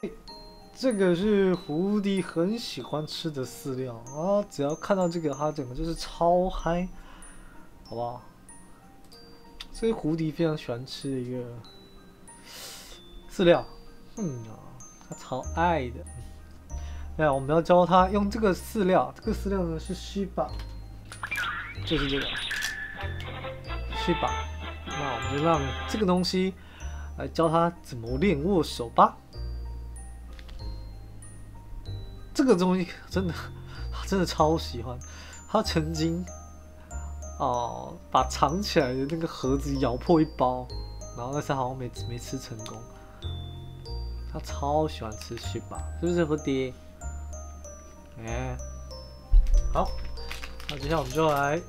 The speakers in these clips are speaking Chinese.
这个是胡迪很喜欢吃的饲料啊，只要看到这个，他整个就是超嗨，好不好？这是胡迪非常喜欢吃的一个饲料，嗯啊，他超爱的。那我们要教他用这个饲料，这个饲料呢是西巴，就是这个西巴。那我们就让这个东西来教他怎么练握手吧。这个东西真的，真的超喜欢。他曾经哦，把藏起来的那个盒子咬破一包，然后那次好像没没吃成功。他超喜欢吃西巴，是不是蝴蝶？哎，好，那接下来我们就来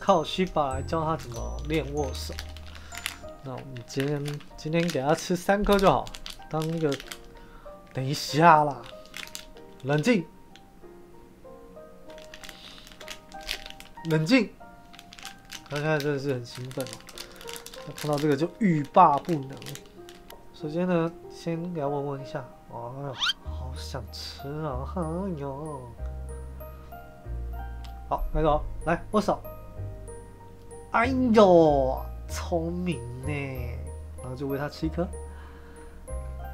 靠西巴来教他怎么练握手。那我们今天今天给他吃三颗就好，当那个等一下啦，冷静，冷静。他现在真的是很兴奋哦，他看到这个就欲罢不能。首先呢，先给他闻闻一下，哎呦。好想吃啊！哎呦，好，来走，来握手。哎呦，聪明呢！然后就喂他吃一颗。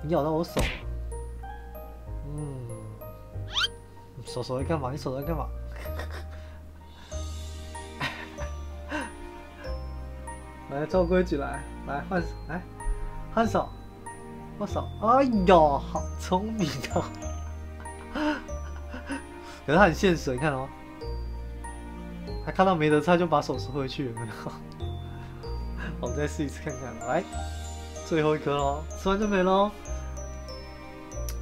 你咬到我手手手在干嘛？你手在干嘛？来，照规矩来，来换，来换手。握手，哎呦，好聪明哦！可是他很现实，你看哦，他看到没得菜，就把手收回去了。我们再试一次看看，来，最后一颗喽，吃完就没喽，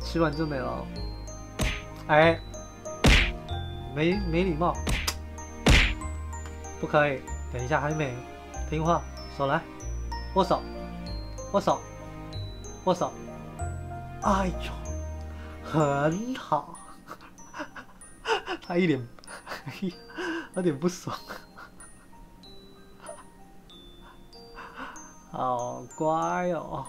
吃完就没了。哎，没没礼貌，不可以，等一下还没，听话，手来，握手，握手。握手，哎呦，很好，他一脸，有点不爽，好乖哦，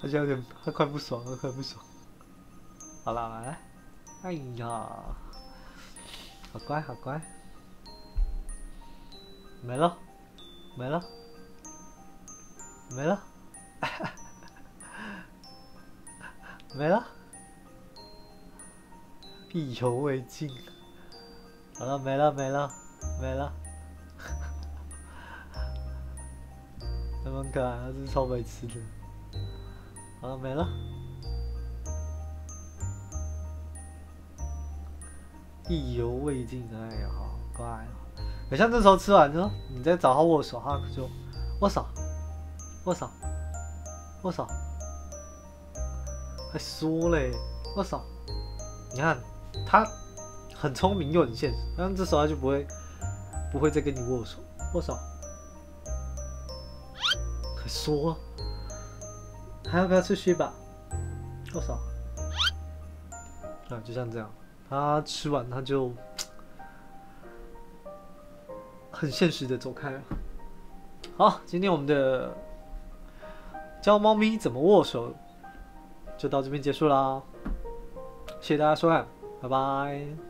好像有点，他快不爽了，快不爽，好了，来，哎呀，好乖，好乖。没了，没了，没了，没了，意犹未尽。好了，没了，没了，没了。那么可爱，还是超白痴的。好了，没了。意犹未尽，哎呀，好乖。很像这时候吃完之后，你再找他握手，他就握手，握手，握手，还说嘞，握手。你看他很聪明又很现实，但这时候他就不会不会再跟你握手，握手，还说还要不要吃须吧？握手。啊，就像这样，他吃完他就。很现实的走开了。好，今天我们的教猫咪怎么握手就到这边结束啦，谢谢大家收看，拜拜。